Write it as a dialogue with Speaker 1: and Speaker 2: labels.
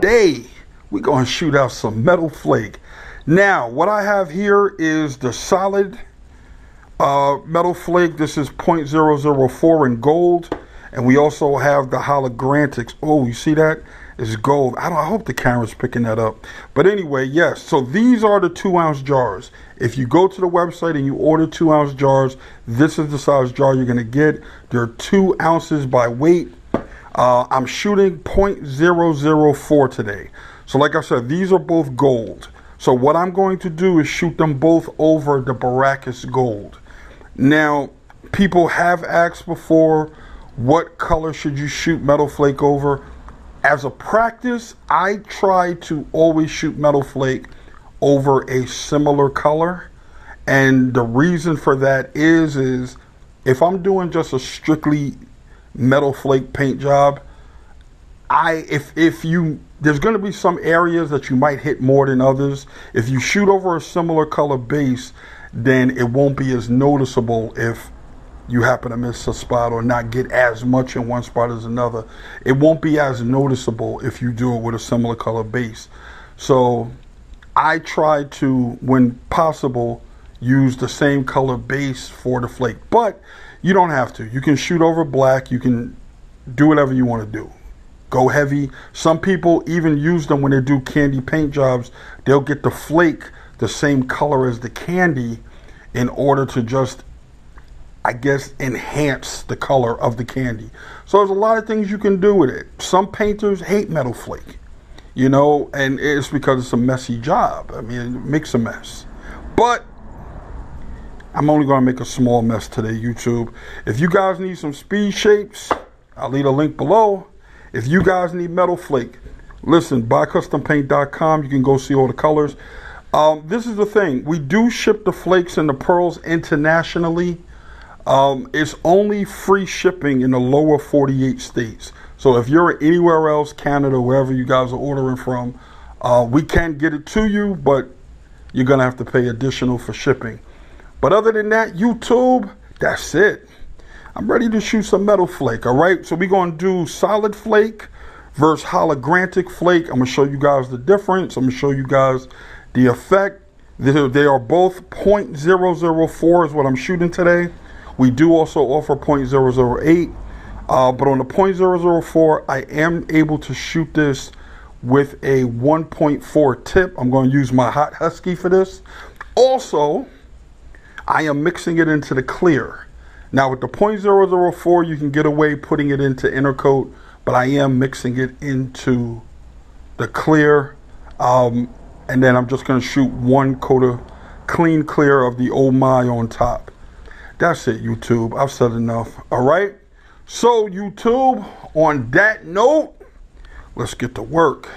Speaker 1: Day, we're going to shoot out some metal flake. Now, what I have here is the solid uh, metal flake. This is 0.004 in gold. And we also have the holograntics. Oh, you see that? It's gold. I don't I hope the camera's picking that up. But anyway, yes. So these are the two ounce jars. If you go to the website and you order two ounce jars, this is the size jar you're gonna get. They're two ounces by weight. Uh, I'm shooting 0.004 today. So like I said, these are both gold. So what I'm going to do is shoot them both over the Baracus Gold. Now, people have asked before, what color should you shoot metal flake over? As a practice, I try to always shoot metal flake over a similar color. And the reason for that is, is if I'm doing just a strictly metal flake paint job, I if if you there's going to be some areas that you might hit more than others. If you shoot over a similar color base, then it won't be as noticeable if you happen to miss a spot or not get as much in one spot as another. It won't be as noticeable if you do it with a similar color base. So I try to, when possible, use the same color base for the flake. But you don't have to. You can shoot over black. You can do whatever you want to do. Go heavy. Some people even use them when they do candy paint jobs. They'll get the flake the same color as the candy in order to just I guess, enhance the color of the candy. So there's a lot of things you can do with it. Some painters hate metal flake, you know, and it's because it's a messy job. I mean, it makes a mess. But I'm only going to make a small mess today, YouTube. If you guys need some speed shapes, I'll leave a link below. If you guys need metal flake, listen, buycustompaint.com. You can go see all the colors. Um, this is the thing. We do ship the flakes and the pearls internationally. Um, it's only free shipping in the lower 48 states. So if you're anywhere else, Canada, wherever you guys are ordering from, uh, we can get it to you, but you're going to have to pay additional for shipping. But other than that, YouTube, that's it. I'm ready to shoot some metal flake, all right? So we're going to do solid flake versus holograntic flake. I'm going to show you guys the difference. I'm going to show you guys the effect. They are both 0.004 is what I'm shooting today. We do also offer 0.008, uh, but on the 0.004, I am able to shoot this with a 1.4 tip. I'm going to use my Hot Husky for this. Also, I am mixing it into the clear. Now with the 0.004, you can get away putting it into intercoat, but I am mixing it into the clear. Um, and then I'm just going to shoot one coat of clean clear of the My on top. That's it, YouTube. I've said enough. All right. So, YouTube, on that note, let's get to work.